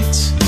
night.